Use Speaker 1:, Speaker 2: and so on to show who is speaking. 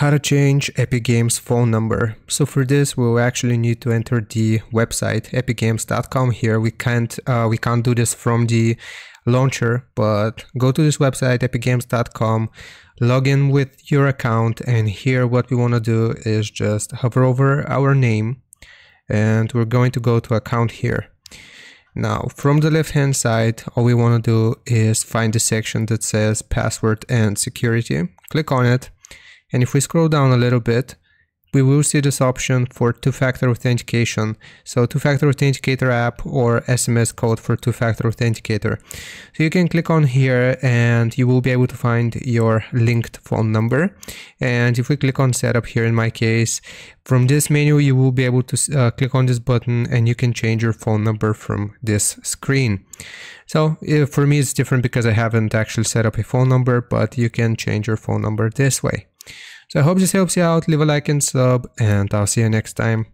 Speaker 1: how to change Epic Games phone number. So for this, we'll actually need to enter the website epicgames.com here. We can't uh, we can't do this from the launcher, but go to this website epicgames.com, log in with your account, and here what we want to do is just hover over our name, and we're going to go to account here. Now, from the left hand side, all we want to do is find the section that says password and security. Click on it and if we scroll down a little bit, we will see this option for two-factor authentication. So two-factor authenticator app or SMS code for two-factor authenticator. So you can click on here and you will be able to find your linked phone number. And if we click on setup here in my case, from this menu, you will be able to uh, click on this button and you can change your phone number from this screen. So for me, it's different because I haven't actually set up a phone number, but you can change your phone number this way. So I hope this helps you out. Leave a like and sub, and I'll see you next time.